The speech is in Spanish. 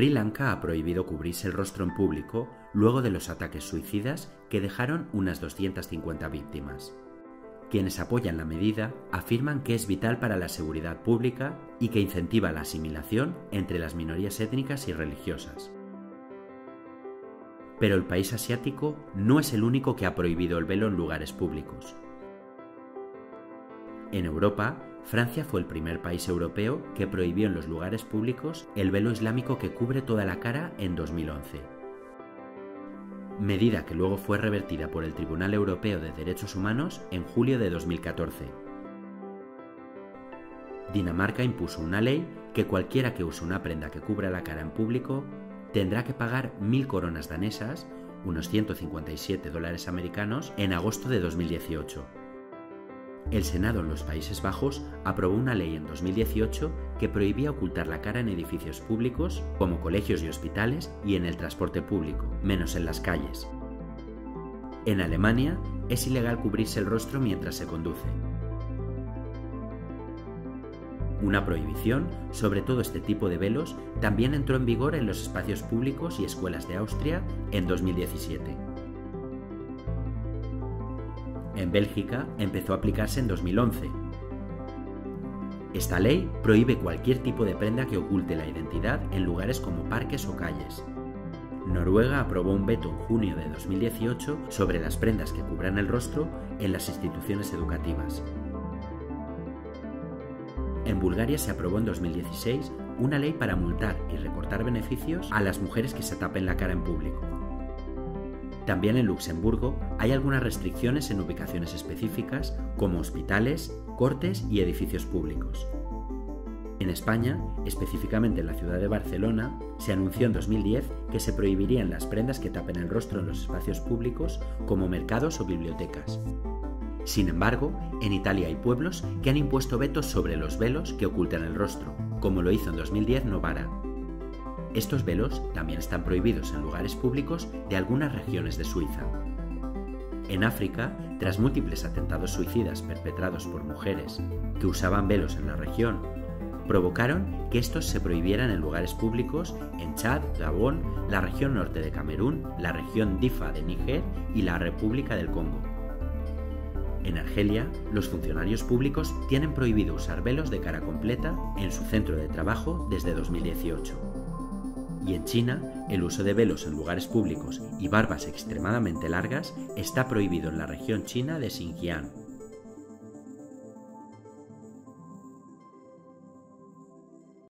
Sri Lanka ha prohibido cubrirse el rostro en público luego de los ataques suicidas que dejaron unas 250 víctimas. Quienes apoyan la medida afirman que es vital para la seguridad pública y que incentiva la asimilación entre las minorías étnicas y religiosas. Pero el país asiático no es el único que ha prohibido el velo en lugares públicos. En Europa, Francia fue el primer país europeo que prohibió en los lugares públicos el velo islámico que cubre toda la cara en 2011. Medida que luego fue revertida por el Tribunal Europeo de Derechos Humanos en julio de 2014. Dinamarca impuso una ley que cualquiera que use una prenda que cubra la cara en público tendrá que pagar mil coronas danesas, unos 157 dólares americanos, en agosto de 2018 el Senado en los Países Bajos aprobó una ley en 2018 que prohibía ocultar la cara en edificios públicos como colegios y hospitales y en el transporte público, menos en las calles. En Alemania es ilegal cubrirse el rostro mientras se conduce. Una prohibición sobre todo este tipo de velos también entró en vigor en los espacios públicos y escuelas de Austria en 2017. En Bélgica empezó a aplicarse en 2011. Esta ley prohíbe cualquier tipo de prenda que oculte la identidad en lugares como parques o calles. Noruega aprobó un veto en junio de 2018 sobre las prendas que cubran el rostro en las instituciones educativas. En Bulgaria se aprobó en 2016 una ley para multar y recortar beneficios a las mujeres que se tapen la cara en público. También en Luxemburgo hay algunas restricciones en ubicaciones específicas como hospitales, cortes y edificios públicos. En España, específicamente en la ciudad de Barcelona, se anunció en 2010 que se prohibirían las prendas que tapen el rostro en los espacios públicos como mercados o bibliotecas. Sin embargo, en Italia hay pueblos que han impuesto vetos sobre los velos que ocultan el rostro, como lo hizo en 2010 Novara, estos velos también están prohibidos en lugares públicos de algunas regiones de Suiza. En África, tras múltiples atentados suicidas perpetrados por mujeres que usaban velos en la región, provocaron que estos se prohibieran en lugares públicos en Chad, Gabón, la región norte de Camerún, la región Difa de Níger y la República del Congo. En Argelia, los funcionarios públicos tienen prohibido usar velos de cara completa en su centro de trabajo desde 2018 y en China el uso de velos en lugares públicos y barbas extremadamente largas está prohibido en la región china de Xinjiang.